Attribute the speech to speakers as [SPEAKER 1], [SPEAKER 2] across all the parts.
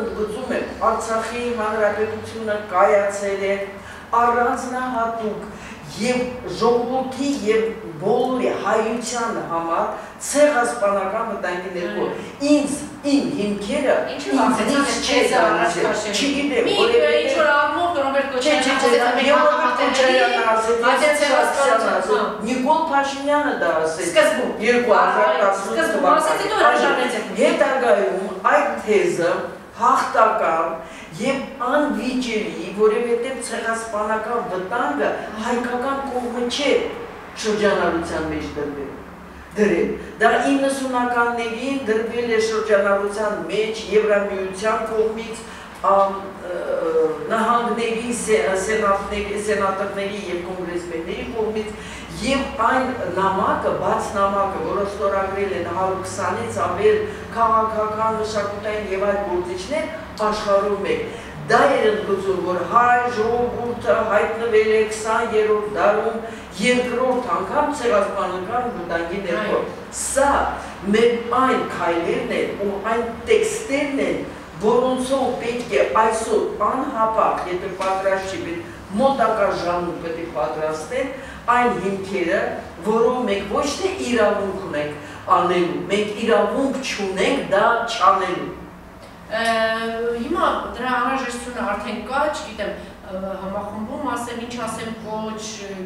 [SPEAKER 1] ընդգծում եմ Արցախի հանրապետությունը կայացել է առանձնահատուկ եւ ժողովրդի եւ բոլորի հայության համար ցեղասպանական վտանգի ներքո ինձ իմ հիմքերը ինձ չէ առաջ չգիտեմ
[SPEAKER 2] որևէ ինչ որ առումով Ռոբերտ
[SPEAKER 1] Քոչարյանը Նիկոլ Փաշինյանը դա ասեց
[SPEAKER 2] սկզբում
[SPEAKER 1] 2018 թվականին հետագայում այդ թեզը հաղթական եւ անվիճելի, որովհետեւ ցեղասպանական վտանգը հայկական կողմը չէ շրջանառության մեջ դրվել դրել։ Դա 90-ականներին դրվել է շրջանառության մեջ Եվրամիության կողմից նահանգների սենատների սենատորների եւ կոնգրեսմենների կողմից եւ այն նամակը, բաց նամակը, որը ստորագրել են 120-ից ավել քաղաքական, մշակութային եւ այլ գործիչներ աշխարհում է։ Դա էր ընդգծում, որ հայ ժողովուրդը հայտնվել է 20-րդ դարում երկրորդ անգամ ցեղասպանական վտանգի ներքո։ Սա մեր այն քայլերն են ու այն տեքստերն են, որոնցով պետք է այսօր անհապաղ, եթե պատրաստ չի մոտակա ժամում պետք է պատրաստեն այն հիմքերը, որով մենք ոչ թե իրավունք ունենք անելու, մենք իրավունք չունենք դա չանելու
[SPEAKER 2] Հիմա դրա անհրաժեշտությունը արդեն կա, չգիտեմ, համախմբում ասեմ, ինչ ասեմ ոչ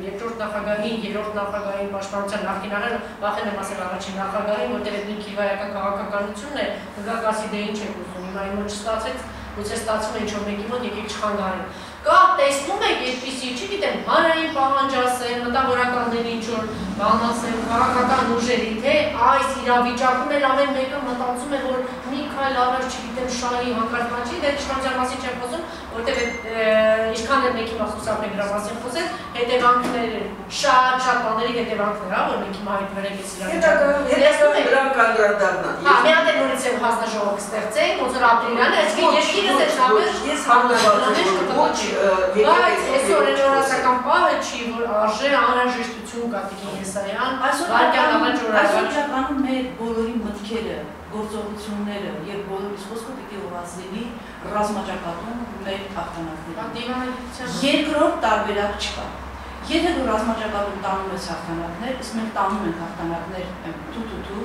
[SPEAKER 2] երկրորդ նախագահին, երրորդ նախագահին, պաշտպանության նախինարել, վախեն եմ ասել առաջին նախագահին, որտեղ այդ քիվայական քաղաքականությունն է, գագասի դե ինչ եք ուզում, հիմա իմ ոչ ստացեց, գուցե ստացվում է ինչ որ մեկի մոտ եկեք չխանգարեն կա տեսնում եք այդպիսի, չգիտեմ, հանրային պահանջ ասեն, մտավորականների ինչ որ բան ասեն, քաղաքական ուժերի, թե այս իրավիճակում էլ ամեն մեկը մտածում է, որ մի քայլ առաջ, չգիտեմ, շահի հանկարծ բաճի, դե իշխանության մասին չեմ խոսում, որտեղ ինչքան էլ մեկի մասուսապ է դրա մասին խոսել, հետևանքներ շատ շատ բաների հետևանքներ, հա, որ մենք հիմա հայտվել ենք
[SPEAKER 1] իրավիճակում։ Հետագայում դրան կանդրադառնան։
[SPEAKER 2] Հա, մի հատ էլ նորից եմ հանձնաժողով ստեղծենք, ոնց որ ապրիլյանը, այսինքն երկիրս է շահել,
[SPEAKER 1] ես համոզված եմ, որ ոչ
[SPEAKER 2] Բայց այսօր այն օրասական պահը չի, որ արժե անհրաժեշտություն կա Տիկին Եսայան, վարկյան առաջ օրական։
[SPEAKER 3] Այսօր իրականում մեր բոլորի մտքերը, գործողությունները եւ բոլորիս խոսքը պիտի ուղղազդի ռազմաճակատում մեր հաղթանակներին։ Երկրորդ տարբերակ չկա։ Եթե դու ռազմաճակատում տանում ես հաղթանակներ, իսկ մենք տանում ենք հաղթանակներ թութութու,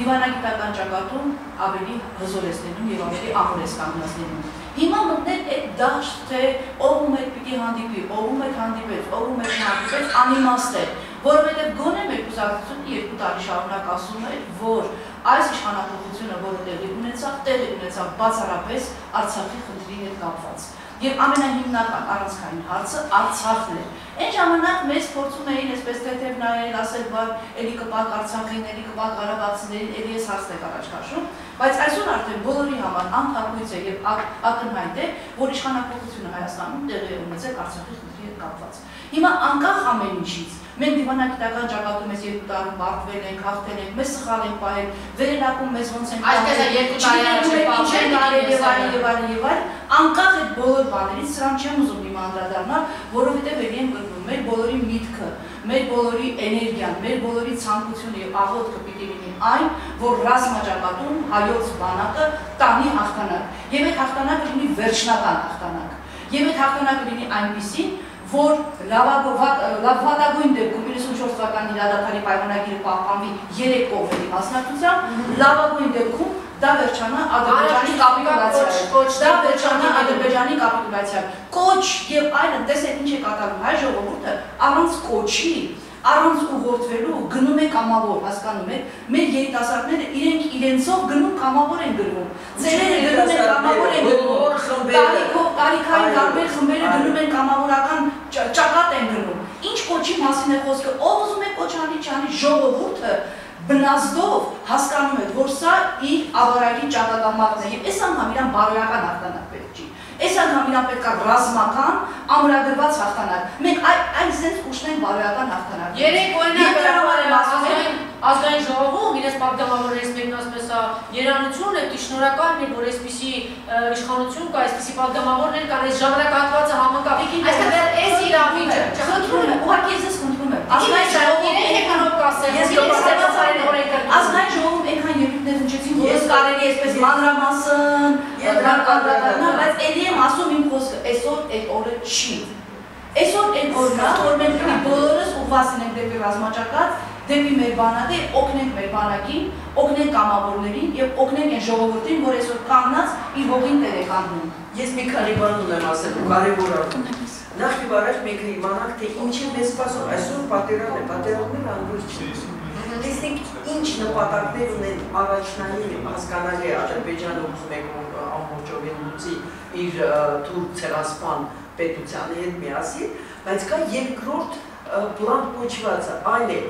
[SPEAKER 3] դիվանագիտական ճակատում ավելի հզոր ես լինում եւ ավելի ամուր ես կանգնած լինում։ Հիմա մտնել այդ դաշտ, թե ով մեկ պիտի հանդիպի, ով մեկ հանդիպեց, ով մեկ հանդիպեց, անիմաստ է, որովհետև գոնե մեր կուսակցությունը երկու տարի շարունակ ասում էր, որ այս իշխանապողությունը, որը տեղի ունեցավ, տեղի ունեցավ բացառապես Արցախի խնդրի հետ կապված։ Եվ ամենահիմնական առանցքային հարցը Արցախն էր։ Այն ժամանակ մեզ փորձում էին այսպես թեթև նայել, ասել, որ էլի կպակ Արցախին, էլի կպակ Ղարաբաղցիներին, էլի էս հարցն եք առաջ քաշում, բայց այսօր արդեն բոլորի համար անթափույց է եւ ակնհայտ է, որ իշխանապողությունը Հայաստանում տեղի է ունեցել Արցախի խնդրի հետ կապված։ Հիմա անկախ ամեն ինչից Մենք դիվանագիտական ճակատում ես երկու տարում բարդվել ենք, հաղթել ենք, մեզ սխալ ենք պահել, վերելակում մեզ ոնց են
[SPEAKER 2] Այսպես երկու տարի առաջ
[SPEAKER 3] պահել եւ այլն եւ այլն եւ այլն, անկախ այդ բոլոր բաներից սրան չեմ ուզում հիմա անդրադառնալ, որովհետեւ ելի եմ գրվում մեր բոլորի միտքը, մեր բոլորի էներգիան, մեր բոլորի ցանկությունը եւ աղոթքը պիտի լինի այն, որ ռազմաճակատում հայոց բանակը տանի հաղթանակ։ Եվ այդ հաղթանակը լինի վերջնական հաղթանակ։ Եւ այդ հաղթանակը լինի այնպեսին, որ լավագույն դեպքում 94 թվականի հրադադարի պայմանագիրը պահպանվի 3 կողմերի մասնակցությամբ, լավագույն դեպքում դա վերջանա Ադրբեջանի կապիտուլյացիայով։ Դա վերջանա Ադրբեջանի կապիտուլյացիայով։ Կոչ եւ այլն, տեսեք ինչ է կատարում հայ ժողովուրդը առանց կոչի առանց ուղղորդվելու գնում է կամավոր, հասկանում եք, մեր երիտասարդները իրենք իրենցով գնում կամավոր են գրվում։ Ծերերը գնում են կամավոր են գրվում։ Տարիքով, տարիքային տարբեր խմբերը գնում են կամավորական ճակատ են գրվում։ Ինչ կոչի մասին է խոսքը, ով ուզում է կոչանի չանի ժողովուրդը բնազդով հասկանում է, որ սա իր ավարակի ճակատամարտն է եւ այս անգամ իրան բարոյական արտանակ պետք չի։ Այս անգամ իրան պետք է ռազմական ամրագրված հաղթանակ։ Մենք այն sense ուշնենք բարոյական հաղթանակ։
[SPEAKER 2] Երեք օրինակ ազգային ազգային ժողովում իրենց պատգամավորներից մեկն ասպես է երանություն է, շնորհակալ եմ, որ այսպիսի իշխանություն կա, այսպիսի պատգամավորներ կան, այս ժամանակահատվածը համընկավ։ Այսինքն այս իրավիճակը
[SPEAKER 3] խնդրում եմ, ուղղակի ես
[SPEAKER 2] ազգային ժողովում իրենք հանով կասեմ։
[SPEAKER 3] Ես գոհացած այն օրենքը։ Ազգային ժողովում այն այն ելույթներ հնչեցին, որոնց կարելի էպես մանրամասն, դրական, բայց ելի եմ ասում իմ խոսքը, այսօր այդ օրը չի։ Այսօր այն օրն է, որ մենք բոլորս ուղված ենք դեպի ռազմաճակատ, դեպի մեր բանակը եւ օգնենք մեր բանակին, օգնենք կամավորներին եւ օգնենք այն ժողովրդին, որ այսօր կանգնած իր հողին տեր է կանգնում։
[SPEAKER 1] Ես մի քանի բան ունեմ ասելու կարևոր արդյունք։ Նախ եւ առաջ մենք իմանանք, թե ինչ է մեզ սպասում այսօր պատերազմն է, պատերազմն անդուր չի։ Տեսնենք ինչ նպատակներ ունեն առաջնային հասկանալի Ադրբեջանը ուզում է ամբողջովին լուծի իր թուրք ցեղասպան պետությանի հետ միասին, բայց կա երկրորդ պլան կոչվածը, այն է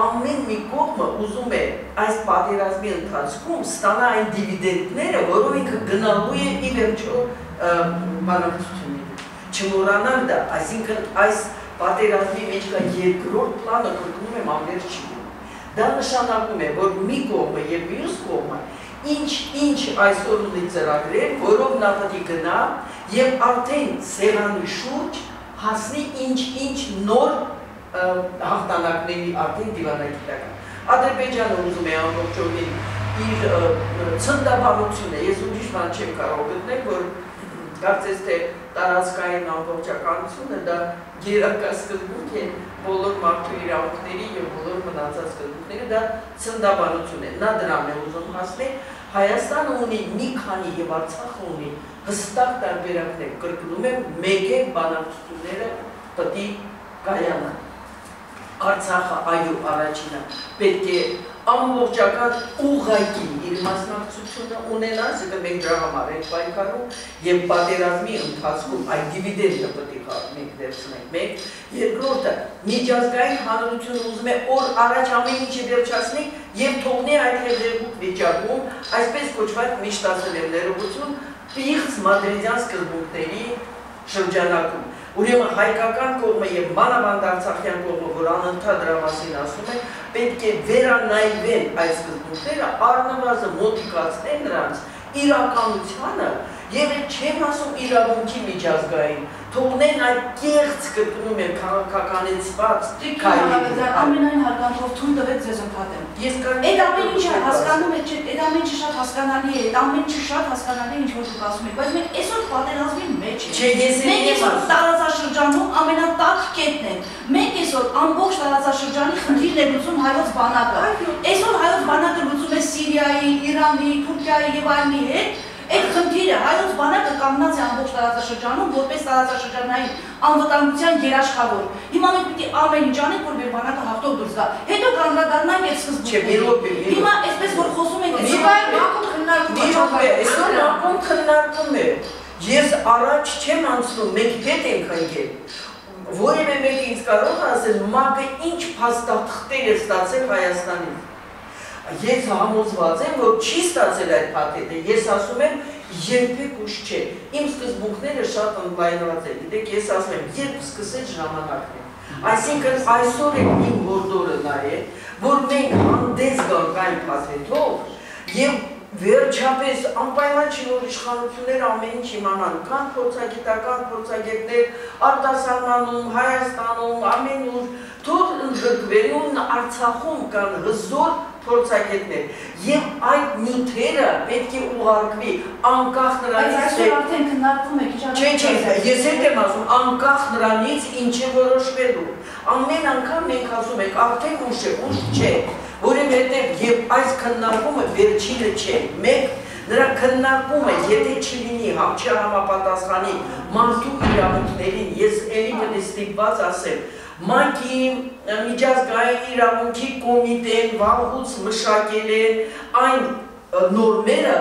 [SPEAKER 1] ամեն մի կողմը ուզում է այս պատերազմի ընթացքում ստանա այն դիվիդենտները, որով ինքը գնալու է ի վերջո բանակցությունները։ Չմոռանալ դա, այսինքն այս պատերազմի մեջ կա երկրորդ պլանը, կրկնում եմ, ամբերջ չի։ Դա նշանակում է, որ մի կողմը եւ մյուս կողմը ինչ-ինչ այսօր ունի ծրագրեր, որով նա պետք գնա եւ արդեն սեղանի շուրջ հասնի ինչ-ինչ նոր հաղթանակների արդեն դիվանագիտական։ Ադրբեջանը ուզում է ամբողջովին իր ցնդաբանությունը, ես ուրիշ բան չեմ կարող գտնել, որ կարծես թե տարածքային ամբողջականությունը դա գերակա սկզբունք է բոլոր մարդու իրավունքների եւ բոլոր մնացած սկզբունքների դա ցնդաբանություն է։ Նա դրան է ուզում հասնել։ Հայաստանը ունի մի քանի եւ Արցախը ունի հստակ տարբերակներ։ Կրկնում եմ, մեկ է բանակցությունները պետք է կայանան։ Արցախը այո առաջինը պետք է ամբողջական ուղղակի իր մասնակցությունը ունենա, այսինքն մենք դրա համար ենք պայքարում եւ պատերազմի ընթացքում այդ դիվիդենդը պետք է մենք վերցնենք մեկ, երկրորդը միջազգային հանրությունը ուզում է օր առաջ ամեն ինչը վերջացնի եւ թողնի այդ հերձերգուտ վիճակում, այսպես կոչված միշտ ասել եմ ներողություն, պիղծ մադրիդյան սկզբունքների շրջանակում Ուրեմն հայկական կողմը եւ մանավանդ Արցախյան կողմը, որ անընդհատ դրա մասին ասում է, պետք է վերանայվեն այս սկզբունքները, առնվազն մոտիկացնեն նրանց իրականությանը եւ չեմ ասում իրավունքի միջազգային, թողնեն այդ կեղծ կրկնում եմ քաղաքականեցված
[SPEAKER 3] քայլերը։ Ամենայն հարգանքով թույլ տվեք ձեզ ընդհատեմ։
[SPEAKER 1] Ես
[SPEAKER 3] Այդ ամեն ինչը հասկանում եք, այդ ամեն ինչը շատ հասկանալի է, այդ ամեն ինչը շատ հասկանալի է, ինչ որ դուք ասում եք, բայց մենք այսօր պատերազմի մեջ ենք։
[SPEAKER 1] Չէ, ես
[SPEAKER 3] Մենք այսօր տարածաշրջանում ամենատակ կետն ենք։ Մենք այսօր ամբողջ տարածաշրջանի խնդիրն է լուծում հայոց բանակը։ Այսօր հայոց բանակը լուծում է Սիրիայի, Իրանի, Թուրքիայի եւ այլնի հետ Այդ խնդիրը հայոց բանակը կանգնած է ամբողջ տարածաշրջանում որպես տարածաշրջանային անվտանգության երաշխավոր։ Հիմա մենք պիտի ամեն ինչ անենք, որ մեր բանակը հաղթող դուրս գա։ Հետո կանդրադառնանք այդ սկզբունքներին։ Հիմա այսպես որ խոսում ենք,
[SPEAKER 1] մի բան մակում քննարկում է, այսօր մակում քննարկում է։ Ես առաջ չեմ անցնում, մենք հետ ենք ընկել որևէ մեկը ինձ կարող ասել մակը ինչ փաստաթղթեր է ստացել Հայաստանից ես համոզված եմ, որ չի ստացել այդ փաթեթը։ Ես ասում եմ, երբեք ուշ չէ։ Իմ սկզբունքները շատ ընդլայնված են։ Գիտեք, ես ասում եմ, երբ սկսել ժամանակն է։ Այսինքն այսօր է իմ որդորը նա է, որ մենք հանդես գանք այն փաթեթով եւ վերջապես անպայման չի որ իշխանությունները ամեն ինչ իմանան, կան փորձագիտական փորձագետներ արտասահմանում, Հայաստանում, ամեն ուր, թող ընդգրկվելուն Արցախում կան հզոր փորձագետներ եւ այդ նյութերը պետք է ուղարկվի անկախ նրանից
[SPEAKER 3] բայց այսօր արդեն քննարկվում է քիչ
[SPEAKER 1] Չէ, չէ, ես էլ եմ ասում անկախ նրանից ինչ է որոշվելու ամեն անգամ մենք ասում ենք արդեն ուշ է ուշ չէ որովհետեւ եւ այս քննարկումը վերջինը չէ մեկ նրա քննարկումը եթե չլինի համ չհամապատասխանի մարդու իրավունքներին ես ելի կստիպված ասեմ ՄԱԿ-ի միջազգային իրավունքի կոմիտեն վաղուց մշակել են այն նորմերը,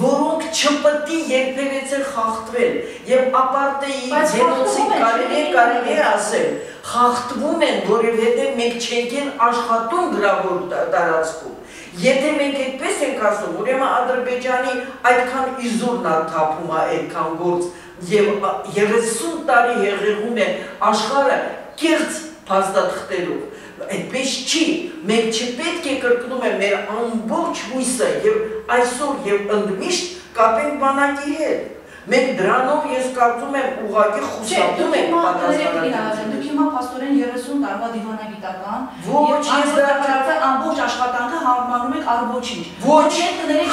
[SPEAKER 1] որոնք չպետք է երբևիցե խախտվել եւ ապարտեի գենոցիդ կարելի է կարելի է ասել խախտվում են որովհետեւ մենք չենք են աշխատում գրավոր տարածքում Եթե մենք այդպես ենք ասում, ուրեմն Ադրբեջանի այդքան իզուրն է թափում է այդքան գործ եւ 30 տարի հեղեղում է աշխարհը կեղծ փաստաթղթերով այդպես չի մենք չպետք է կրկնում եմ մեր ամբողջ հույսը եւ այսօր եւ ընդմիշտ կապենք բանակի հետ Մենք դրանով ես կարծում եմ ուղղակի խուսափում ենք
[SPEAKER 3] պատասխանատվություն։ Դուք հիմա փաստորեն 30 տարվա դիվանագիտական
[SPEAKER 1] Ոչ, ես
[SPEAKER 3] դա ամբողջ աշխատանքը համարում եք առողջինչ։
[SPEAKER 1] Ոչ,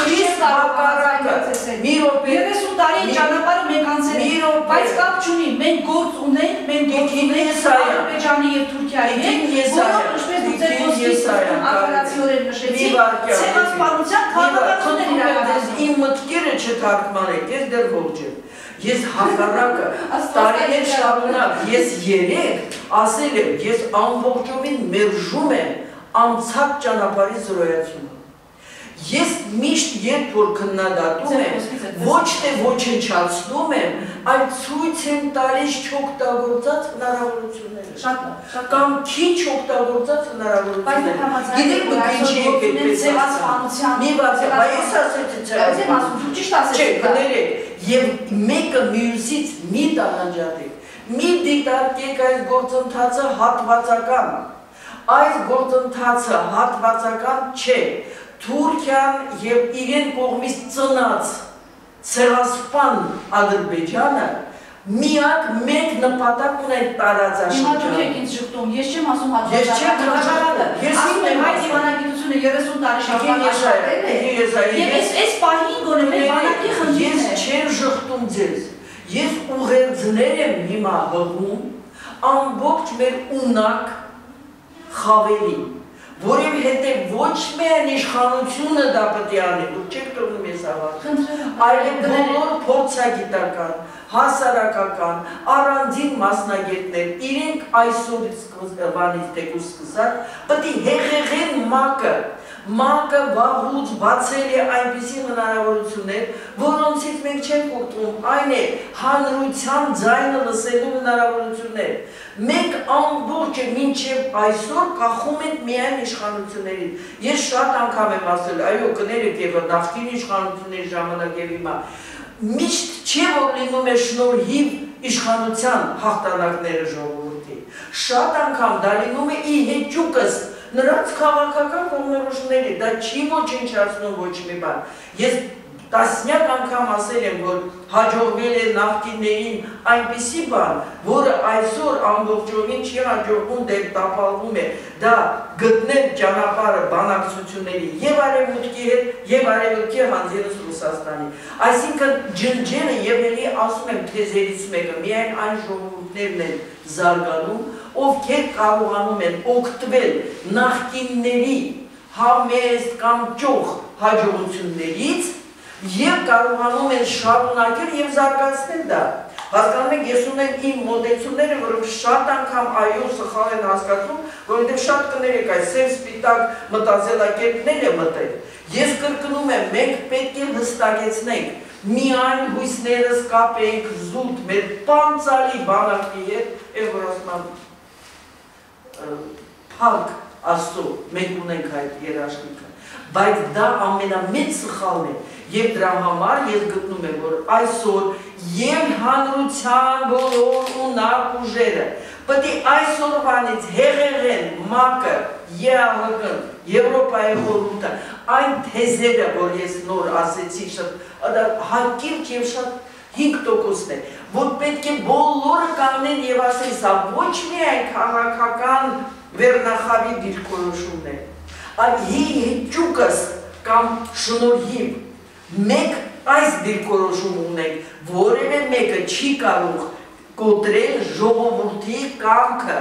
[SPEAKER 3] խիստ հակառակը։
[SPEAKER 1] Մի րոպե
[SPEAKER 3] 30 տարի ենք, բայց կապ չունի։ մենք գործ ունենք, մենք գործ ունենք Ադրբեջանի եւ Թուրքիայի հետ, որոնք ինչպես դուք
[SPEAKER 1] Եսայան,
[SPEAKER 3] ակարացիորեն նշեցիք, ցեղասպանության են իրականացնում։
[SPEAKER 1] Իմ մտքերը չթարգմանեք, ես դեռ ողջ եմ։ Ես հակառակը տարիներ շարունակ ես երեք ասել եմ, ես ամբողջովին մերժում եմ անցած ճանապարհի զրոյացումը։ Ես միշտ երբ որ քննադատում եմ, ոչ թե ոչնչացնում եմ, այլ ցույց եմ տալիս չօգտագործած հնարավորությունները
[SPEAKER 3] Շատ շատ
[SPEAKER 1] կամ քիչ օգտագործած
[SPEAKER 3] դուք
[SPEAKER 1] հնարավորությունները։
[SPEAKER 3] համաձայն եք, որ այսօր
[SPEAKER 1] եք այդպես
[SPEAKER 3] ցեղասպանության,
[SPEAKER 1] Մի բացի, բայց ես ասեցի
[SPEAKER 3] Բայց եմ ասում, դուք ճիշտ ասեցիք։
[SPEAKER 1] Չէ, կներեք, եւ մեկը մյուսից մի տանջատեք։ Մի դիտարկեք այս գործընթացը հատվածական։ Այս գործընթացը հատվածական չէ։ Թուրքիան եւ իրեն կողմից ծնած ցեղասպան Ադրբեջանը միակ մեկ նպատակ ունեն
[SPEAKER 3] Հիմա դուք եք ինձ շփտում, ես չեմ ասում
[SPEAKER 1] Ես շփտում, ես ինչ
[SPEAKER 3] եմ հայ դիվանագիտությունը 30 տարի շարունակ
[SPEAKER 1] Ես
[SPEAKER 3] է։
[SPEAKER 1] ես
[SPEAKER 3] Եվ
[SPEAKER 1] ես-
[SPEAKER 3] այս պահին գոնե մեր բանակի խնդիրն
[SPEAKER 1] Ես
[SPEAKER 3] է։
[SPEAKER 1] չեմ շղթում ձեզ։ Ես ուղերձներ եմ հիմա հղում ամբողջ մեր ունակ խավերի, որովհետև ոչ միայն իշխանությունը դա պետք է անի, դուք չեք տոնում ես ավար,
[SPEAKER 3] Խնդրեմ,
[SPEAKER 1] այլև բոլոր փորձագիտական, հասարակական, առանձին մասնագետներ, իրենք այսօրից բանից տեկուս սկսած, պետք է հեղեղեն մակը, մակը վաղուց բացել է այնպիսի հնարավորություններ, որոնցից մենք չենք օգտվում, այն է հանրության ձայնը լսելու հնարավորություններ։ Մենք ամբողջը մինչև այսօր կախում ենք միայն իշխանություններից։ Ես շատ անգամ եմ ասել, այո, կներեք եւ նախկին իշխանությունների ժամանակ եւ հիմա միշտ չէ որ լինում է շնորհիվ իշխանության հաղթանակները ժողովրդի։ Շատ անգամ դա լինում է ի հեճուկս նրանց քաղաքական կողմնորոշումների, դա չի ոչնչացնում ոչ մի բան։ Ես տասնյակ անգամ ասել եմ, որ հաջողվել է նախկիններին այնպիսի բան, որը այսօր ամբողջովին չի հաջողվում դեպ տապալվում է, դա գտնել ճանապարհը բանակցությունների եւ արևմուտքի հետ եւ արևելքի հանձերս Ռուսաստանի։ Այսինքն ջնջենը եւ ելի ասում եմ թեզերից մեկը, միայն այն ժողովուրդներն են զարգանում, ովքեր կարողանում են օգտվել նախկինների համեստ կամ ճոխ հաջողություններից եւ կարողանում են շարունակել եւ զարգացնել դա։ Հասկանում եք, ես ունեմ իմ մոտեցումները, որոնք շատ անգամ այո սխալ են հասկացում, որովհետեւ շատ կներեք այս սև սպիտակ մտածելակերպներ է մտել։ Ես կրկնում եմ, մենք պետք է հստակեցնենք միայն հույսներս կապենք զուտ մեր պանցալի բանակի հետ եւ որ եմ փակ աստծո մենք ունենք այդ երաշխիքը բայց դա ամենամեծ սխալն է եւ դրա համար ես գտնում եմ որ այսօր եւ հանրության բոլոր ունակ ուժերը պետք է այսօրվանից հեղեղեն ՄԱԿ-ը, ԵԱՀԿ-ը, Եվրոպայի խորհուրդը, այն թեզերը, որ ես նոր ասեցի, շատ հակիրճ եւ շատ 5%-ն է, որ պետք է բոլորը կանգնեն եւ ասեն, սա ոչ միայն քաղաքական վերնախավի դիրքորոշումն է, այլ հիճուկս կամ շնորհիվ մեկ այս դիրքորոշում ունենք, որևէ մեկը չի կարող կոտրել ժողովրդի կամքը։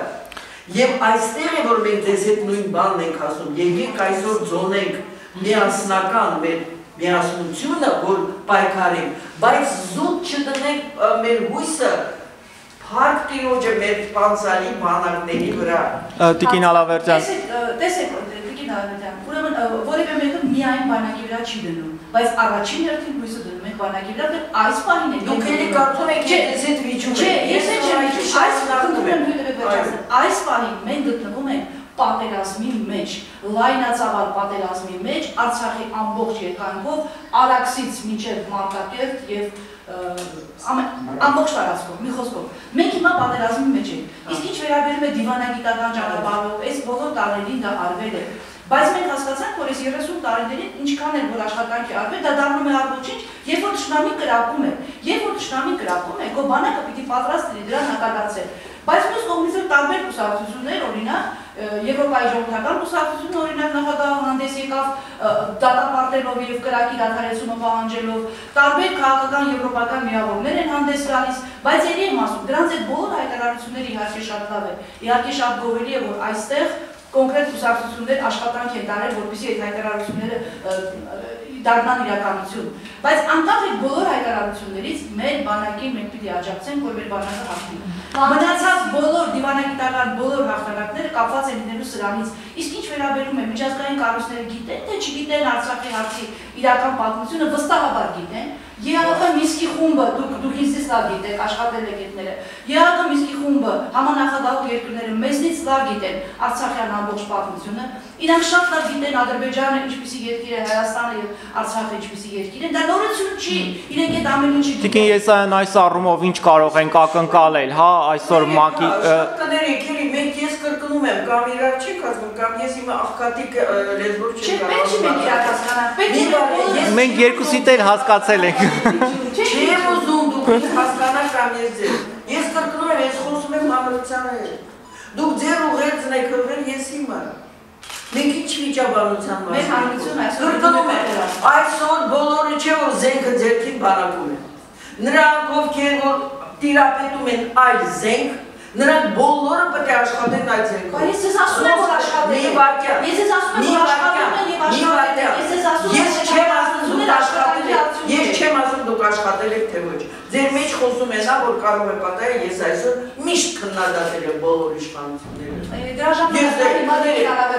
[SPEAKER 1] Եվ այստեղ է, որ մենք ձեզ հետ նույն բանն ենք ասում, եկեք այսօր ձոնենք միասնական մեր միասնությունը, որ պայքարենք, բայց զուտ չտնենք մեր հույսը փառք տիրոջը մեր սպանսալի բանակների վրա։
[SPEAKER 4] Տիկին Ալավերդյան,
[SPEAKER 3] Տեսեք, Տիկին Ալավերդյան, ուրեմն որևէ մեկը միայն բանակի վրա չի դնում, բայց առաջին հերթին հույսը դնում ենք բանակի վրա, դեռ այս պահին է։
[SPEAKER 1] Դուք էլի կարծում եք, ես այդ վիճում
[SPEAKER 3] Չէ, ես էլ չեմ
[SPEAKER 1] այս
[SPEAKER 3] այս խնդրում եմ
[SPEAKER 1] եմ։
[SPEAKER 3] վերջացնել։ Այս պահին մենք գտնվում ենք պատերազմի մեջ, լայնածավալ պատերազմի մեջ, Արցախի ամբողջ երկայնքով, Արաքսից մինչև Մարտակերտ եւ ամբողջ տարածքով, մի խոսքով։ Մենք հիմա պատերազմի մեջ ենք։ Իսկ ինչ վերաբերում է դիվանագիտական ճանապարհով, այս բոլոր տարերին դա արվել է։ Բայց մենք հասկացանք, որ այս 30 տարիներին ինչքան էլ որ աշխատանքի արվել, դա դառնում է առողջինչ, երբ որ ճշնամին կրակում է, երբ որ ճշնամին կրակում է, քո բանակը պիտի պատրաստ լինի դրան հակադարձել։ Բայց մյուս կողմից էլ տարբեր կուսակցություններ, օրինակ, Եվրոպայի ժողովրդական կուսակցությունը օրինակ նախագահ հանդես եկավ դատապարտելով եւ կրակի դադարեցումը պահանջելով, տարբեր քաղաքական եվրոպական միավորներ են հանդես գալիս, բայց ելի եմ ասում, դրանց այդ բոլոր հայտարարությունները իհարկե շատ լավ է։ Իհարկե շատ գովելի է, որ այստեղ կոնկրետ կուսակցություններ աշխատանք են տարել, որպեսզի այդ հայտարարությունները դառնան իրականություն։ Բայց անկախ այդ բոլոր հայտարարություններից մեր բանակին մենք պիտի աջակցենք, որ մեր բանակը հաղթի։ Մնացած բոլոր դիվանագիտական բոլոր հաղթանակները կապված են լինելու սրանից։ Իսկ ինչ վերաբերում է միջազգային կառույցները գիտեն, թե չգիտեն Արցախի հարցի իրական պատմությունը, վստահաբար գիտեն, ԵԱՀԿ Միսկի խումբը, դուք դուք ինձ լավ գիտեք, աշխատել եք այդները։ ԵԱՀԿ Միսկի խումբը, համանախագահող երկրները մեզնից լավ գիտեն Արցախյան ամբողջ պատմությունը։ Իրանք շատ լավ գիտեն Ադրբեջանը ինչպիսի երկիր է, Հայաստանը եւ Արցախը ինչպիսի երկիր են։ Դա նորություն չի։ Իրենք այդ ամեն ինչը
[SPEAKER 4] Տիկին Եսայան այս առումով ինչ կարող ենք ակնկալել, հա, այսօր ՄԱԿ-ի
[SPEAKER 1] Կներեք, էլի կրկնում եմ, կամ իրար չեք ասում, կամ ես իմ աղքատիկ լեզվով
[SPEAKER 3] չի է բոլորը
[SPEAKER 4] Մենք երկուսիդ էլ հասկացել ենք։
[SPEAKER 1] Չեմ ուզում դուք հասկանաք կամ ես ձեր։ Ես կրկնում եմ, ես խոսում եմ հանրությանը հետ։ Դուք ձեր ուղերձն եք հրվել, ես հիմա։ Մենք ինչ վիճաբանության
[SPEAKER 3] Մեր հանրությունը այսօր
[SPEAKER 1] կրկնում եմ, այսօր բոլորը չէ որ զենքը ձերքին բանակում են։ Նրանք ովքեր որ տիրապետում են այլ զենք, նրանք բոլորը պետք է աշխատեն այդ
[SPEAKER 3] Բայց ես ձեզ ասում եմ, որ աշխատել
[SPEAKER 1] Մի
[SPEAKER 3] եք։
[SPEAKER 1] վարքյան։
[SPEAKER 3] Ես ձեզ ասում եմ, որ աշխատել
[SPEAKER 1] եք,
[SPEAKER 3] ես
[SPEAKER 1] ես չեմ ասում դուք աշխատել եք, թե ոչ։ Ձեր մեջ
[SPEAKER 3] աշխատել եք, ես ասում եմ, աշխատել եք,
[SPEAKER 1] խոսում են, հա, որ կարող է պատահել, ես այսօր միշտ քննադատել եմ բոլոր իշխանությունները։ Ես
[SPEAKER 3] ժամանակ հիմա դե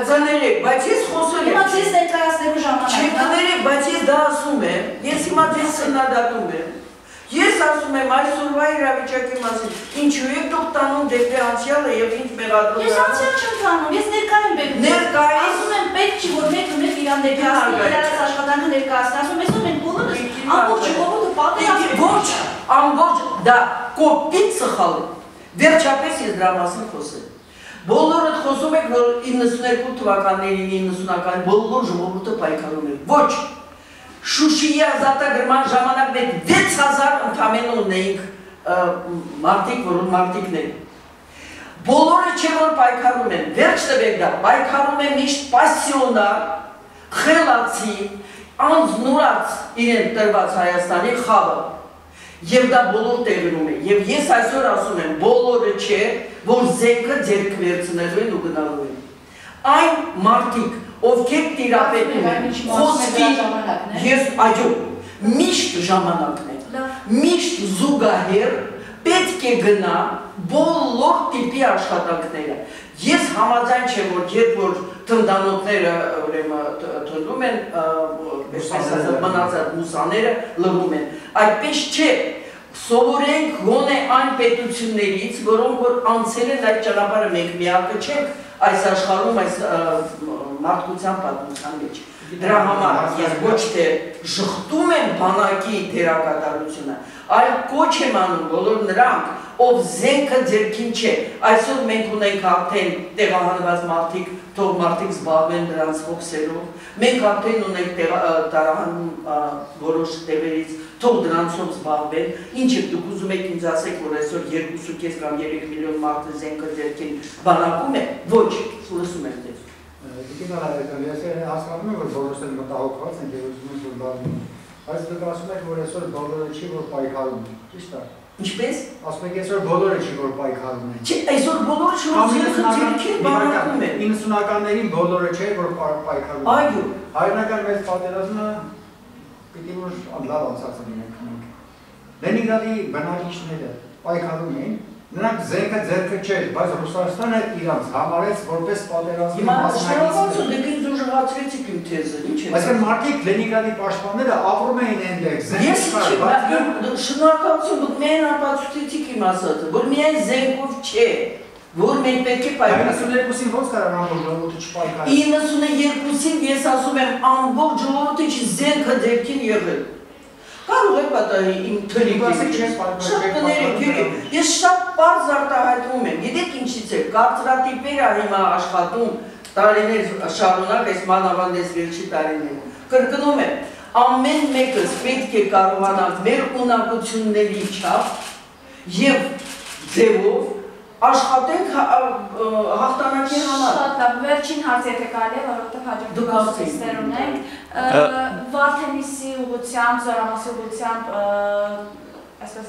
[SPEAKER 1] ձներեք, բայց ես խոսել
[SPEAKER 3] Հիմա
[SPEAKER 1] եմ։
[SPEAKER 3] ձեզ ներկայացնելու ժամանակ։
[SPEAKER 1] Չէ, կներեք, բայց ես դա ասում եմ, ես հիմա ձեզ քննադատում եմ։ Ես ասում եմ այսօրվա իրավիճակի մասին, ինչու եք դուք տանում դեպի անցյալը եւ ինչ մեղադրում
[SPEAKER 3] Ես անցյալ չեմ տանում, ես ներկա եմ բերում։
[SPEAKER 1] Ներկայիս-
[SPEAKER 3] ասում եմ պետք չի որ մեկ ունեք իրան ներկայացնել,
[SPEAKER 1] Հարգարի։
[SPEAKER 3] իրարած աշխատանքը ներկայացնել։ Ասում եմ, այսօր մենք բոլորս ամբողջ ժողովուրդը պատերազմ
[SPEAKER 1] Ոչ, ամբողջ դա կոպիտ սխալ է։ Վերջապես ես դրա մասին խոսել։ Բոլորը խոսում եք, որ 92 թվականներին, 90-ականներին բոլոր ժողովուրդը պայքարում էր։ Ոչ։ Շուշիի ազատագրման ժամանակ մենք 6000 ընդամենը ունեինք ը, մարդիկ, որոնք մարդիկներ։ Բոլորը չէ որ պայքարում են։ Վերջ տվեք դա, պայքարում են միշտ պասիոնար, խելացի, անձնուրաց իրեն տրված Հայաստանի խավը։ Եվ դա բոլոր տեղում է։ Եվ ես այսօր ասում եմ, բոլորը չէ, որ զենքը ձերք վերցնելու են ու գնալու են։ Այն մարդիկ, ովքեր տիրապետում են, խոսքի, ես այո, միշտ ժամանակն է։ Միշտ զուգահեռ պետք է գնա բոլոր տիպի աշխատանքները։ Ես համաձայն չեմ, որ երբ որ թնդանոթները ուրեմն թնդում են, այսպես մնացած մուսաները լվում են։ Այդպես չէ։ Սովորենք գոնե այն պետություններից, որոնք որ անցել են այդ ճանապարհը, մենք միակը չենք այս աշխարհում այս մարդկության պատմության մեջ։ Դրա համար ես ոչ թե շղթում եմ բանակի դերակատարությունը, այլ կոչ եմ անում բոլոր նրանք, ով զենքը ձերքին չէ։ Այսօր մենք ունենք արդեն տեղահանված մարդիկ, թող մարդիկ զբաղվեն դրանց հոգսերով։ Մենք արդեն ունենք տարահանում որոշ տեղերից, թող դրանցով զբաղվեն։ Ինչ եք դուք ուզում եք ինձ ասեք, որ այսօր 2.5 կամ 3 միլիոն մարդ զենքը ձերքին բանակում է։ Ոչ, լսում եմ ձեզ։
[SPEAKER 5] Դուք նայեք, ես հասկանում եմ, որ բոլորս են մտահոգված են եւ ուզում են որ բաղում։ Բայց դուք ասում եք, որ այսօր բոլորը չի որ պայքարում Ճիշտ է։
[SPEAKER 1] Ինչպես։
[SPEAKER 5] Ասում եք այսօր բոլորը չի որ պայքարում են։
[SPEAKER 1] Չէ, այսօր բոլորը շնորհիվ ձերքին բանակում են։
[SPEAKER 5] 90-ականներին բոլորը չէ որ պա- պայքարում
[SPEAKER 1] Այո,
[SPEAKER 5] Հայրենական մեծ պատերազմը պիտի որ լավ անցած լինենք մենք։ Լենինգրադի բնակիչները պայքարում էին, նրանք զենքը ձեռքը չէր, բայց Ռուսաստանը իրանց համարեց որպես պատերազմի
[SPEAKER 1] հիմա
[SPEAKER 5] մասնակիցներ։
[SPEAKER 1] դուք ինձ ուժղացրեցիք իմ թեզը, ինչ է։
[SPEAKER 5] Այսինքն մարդիկ Լենինգրադի պաշտպանները ապրում էին այնտեղ,
[SPEAKER 1] Ես
[SPEAKER 5] բայց
[SPEAKER 1] բայց շնորհակալություն, դուք միայն ապացուցեցիք իմ ասածը, որ միայն զենքով չէ, որ մենք պետք է պայքարենք։
[SPEAKER 5] 92-ին ոնց ամբողջ ժողովուրդը չպայքարի։
[SPEAKER 1] 92-ին ես ասում եմ ամբողջ ժողովուրդը չի զենքը ձերքին եղել։ Կարող է պատահի իմ թրի
[SPEAKER 5] Ասեք, չես պատմել,
[SPEAKER 1] Շատ կներեք, գիտեք, ես շատ པարզ արտահայտվում եմ։ Գիտեք ինչից է, կարծրատիպերը հիմա աշխատում տարիներ շարունակ այս մանավանդ այս վերջի տարիներում։ Կրկնում եմ, ամեն մեկս պետք է կարողանանք մեր ունակությունների չափ եւ ձևով աշխատենք հա- հաղթանակի համար։
[SPEAKER 6] Շատ լավ, վերջին հարց եթե կարելի է, որովհետև հաջորդ
[SPEAKER 1] հարցին,
[SPEAKER 6] ունենք։ Վարդենիսի ուղությամբ, զորամասի ուղությամբ, այսպես